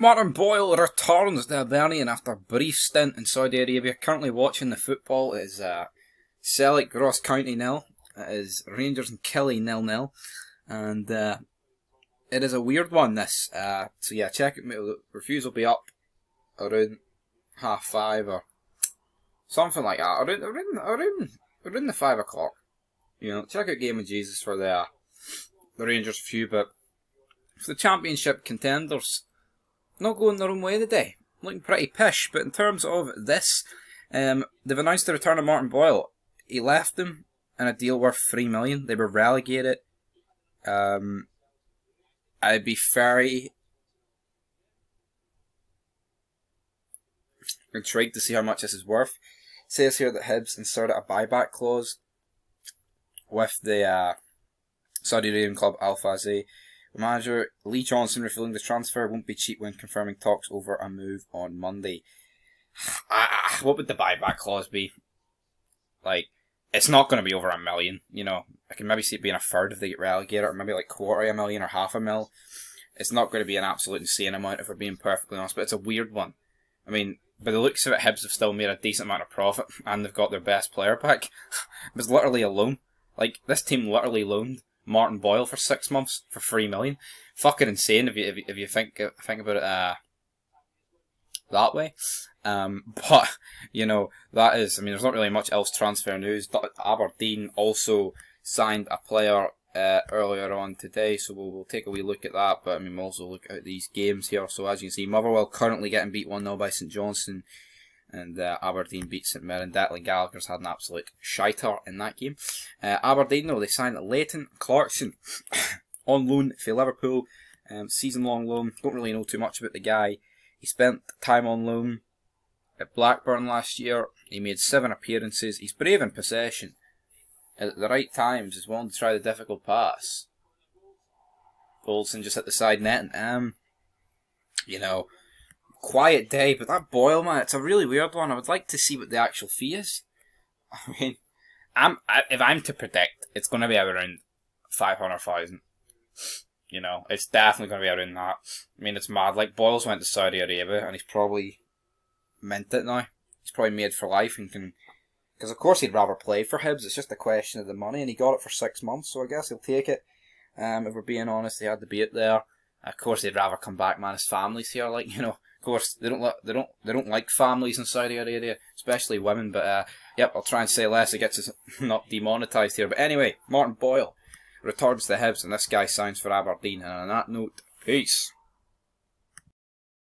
Martin Boyle returns to Hibernian after a brief stint in Saudi Arabia. Currently watching the football it is uh, Celtic Ross County nil. It is Rangers and Killie nil nil, and uh, it is a weird one. This uh, so yeah, check it. The reviews will be up around half five or something like that. Around around around, around the five o'clock. You know, check out Game of Jesus for the uh, the Rangers few, but for the championship contenders not going their own way today. Looking pretty pish, but in terms of this, um, they've announced the return of Martin Boyle. He left them in a deal worth three million. They were relegated. Um, I'd be very intrigued to see how much this is worth. It says here that Hibs inserted a buyback clause with the uh, Saudi Arabian club Al Faisaly Manager Lee Johnson revealing the transfer won't be cheap when confirming talks over a move on Monday. what would the buyback clause be? Like, it's not going to be over a million. You know, I can maybe see it being a third if they get relegated, or maybe like quarter of a million or half a mil. It's not going to be an absolute insane amount if we're being perfectly honest, but it's a weird one. I mean, by the looks of it, Hibs have still made a decent amount of profit, and they've got their best player back. it was literally a loan. Like, this team literally loaned Martin Boyle for six months for three million. Fucking insane if you if if you think think about it uh, that way. Um, but you know that is. I mean, there's not really much else transfer news. Aberdeen also signed a player uh, earlier on today, so we'll, we'll take a wee look at that. But I mean, we'll also look at these games here. So as you can see, Motherwell currently getting beat one 0 by St Johnstone and uh, Aberdeen beat St Mirren. Declan Gallagher's had an absolute shiter in that game. Uh, Aberdeen, though, they signed Leighton Clarkson on loan for Liverpool, um, season long loan. Don't really know too much about the guy. He spent time on loan at Blackburn last year. He made seven appearances. He's brave in possession. At the right times, he's willing to try the difficult pass. Goldson just at the side net, and um, you know, quiet day, but that Boyle man, it's a really weird one. I would like to see what the actual fee is. I mean, I'm I, if I'm to predict, it's going to be around five hundred thousand. You know, it's definitely going to be around that. I mean, it's mad. Like Boyle's went to Saudi Arabia, and he's probably meant it now. He's probably made for life and can. Because of course he'd rather play for Hibs. It's just a question of the money, and he got it for six months, so I guess he'll take it. Um, if we're being honest, he had to be it there. Of course, he'd rather come back, man. His family's here, like you know. Of course, they don't they don't they don't like families in Saudi Arabia, especially women. But uh, yep, I'll try and say less. It gets us not demonetized here. But anyway, Martin Boyle returns to Hibs, and this guy signs for Aberdeen. And on that note, peace.